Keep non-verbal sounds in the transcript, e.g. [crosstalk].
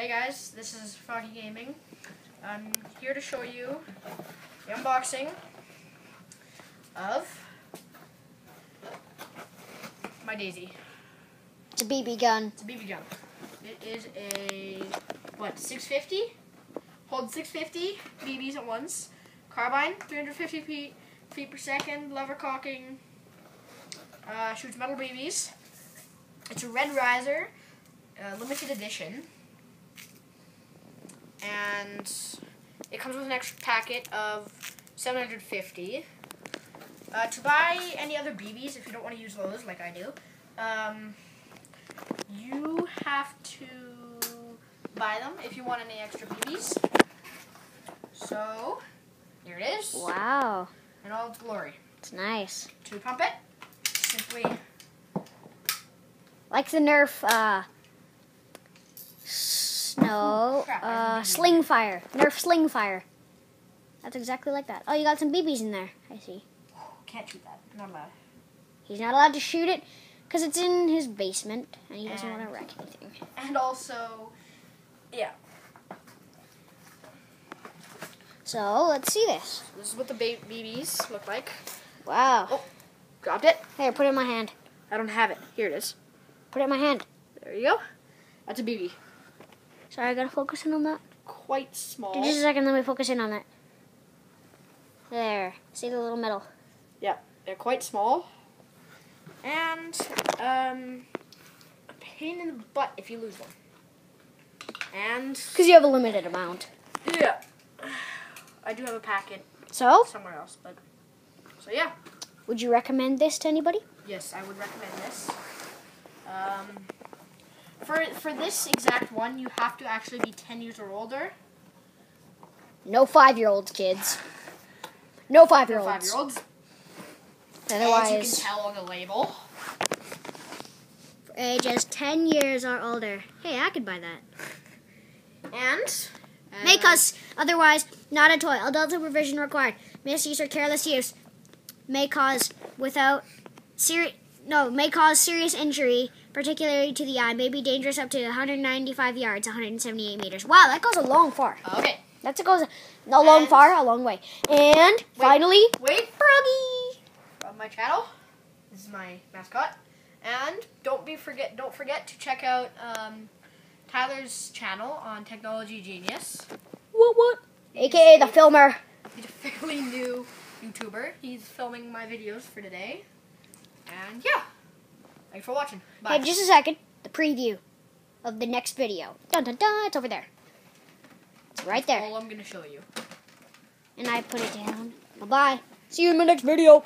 Hey guys, this is Froggy Gaming. I'm here to show you the unboxing of my Daisy. It's a BB gun. It's a BB gun. It is a, what, 650? Hold 650 BBs at once. Carbine, 350 feet, feet per second, lever cocking, uh, shoots metal BBs. It's a Red Ryder, uh, limited edition. And it comes with an extra packet of 750. Uh, to buy any other BBs, if you don't want to use those like I do, um, you have to buy them if you want any extra BBs. So, here it is. Wow. In all its glory. It's nice. To pump it, simply Like the Nerf, uh, crap, uh, sling fire. Nerf sling fire. That's exactly like that. Oh, you got some BBs in there. I see. can't shoot that. Not allowed. He's not allowed to shoot it because it's in his basement and he doesn't want to wreck anything. And also, yeah, So, let's see this. this is what the BBs look like. Wow. Oh. Dropped it. Here, put it in my hand. I don't have it. Here it is. Put it in my hand. There you go. That's a BB. Sorry, I gotta focus in on that. Quite small. Just a second, let me focus in on it. There. See the little metal. Yeah, they're quite small. And um, a pain in the butt if you lose one. And Because you have a limited amount. yeah, I do have a packet So, somewhere else, but so yeah. would you recommend this to anybody? Yes, I would recommend this. Um, for for this exact one, you have to actually be ten years or older. No five year olds, kids. No five year For olds. five year olds. As you can tell on the label. For ages 10 years or older. Hey, I could buy that. And uh, May cause, otherwise, not a toy. Adult supervision required. Misuse or careless use may cause without serious. No, may cause serious injury, particularly to the eye. May be dangerous up to 195 yards, 178 meters. Wow, that goes a long far. Okay, That's it goes a long And- far, a long way. And finally, wait. Froggy. Of my channel. This is my mascot. And don't be forget don't forget to check out um, Tyler's channel on Technology Genius. What what? AKA the filmer. He's a [laughs] fairly new YouTuber. He's filming my videos for today. And yeah. Thanks for watching. Bye. Hey, just a second. The preview of the next video. Dun dun dun. It's over there. It's right there. All I'm gonna show you. And I put it down. Bye bye. See you in my next video.